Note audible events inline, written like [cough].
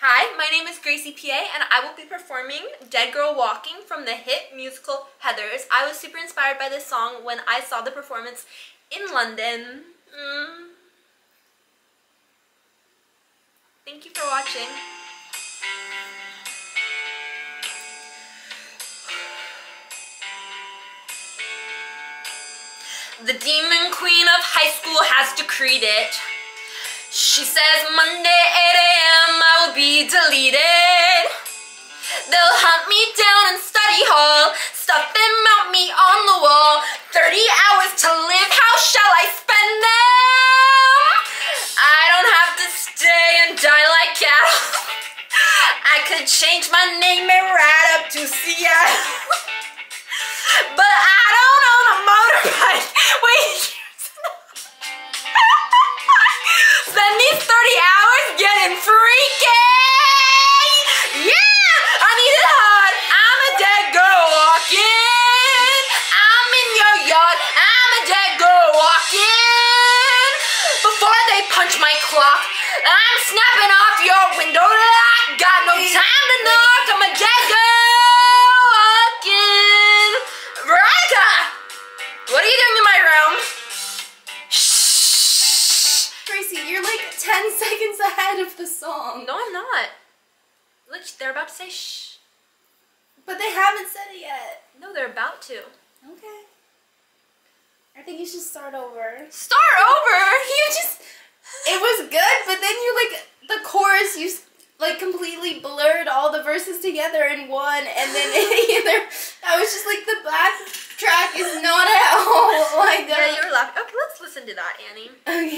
Hi, my name is Gracie PA and I will be performing Dead Girl Walking from the hit musical Heathers. I was super inspired by this song when I saw the performance in London. Mm. Thank you for watching. The Demon Queen of High School has decreed it. She says Monday They'll hunt me down in study hall, stuff and mount me on the wall. 30 hours to live, how shall I spend them? I don't have to stay and die like cattle. [laughs] I could change my name and ride up to Seattle. [laughs] clock, I'm snapping off your window lock. Got no time to knock. I'm a dead girl walking. Veronica, what are you doing in my room? Shh. Gracie, you're like 10 [laughs] seconds ahead of the song. No, I'm not. Look, they're about to say shh. But they haven't said it yet. No, they're about to. Okay. I think you should start over. Start over? [laughs] You just completely blurred all the verses together in one, and then [laughs] either I was just like the back track is not at all [laughs] oh My God, Yeah, you were laughing. Okay, let's listen to that, Annie. Okay.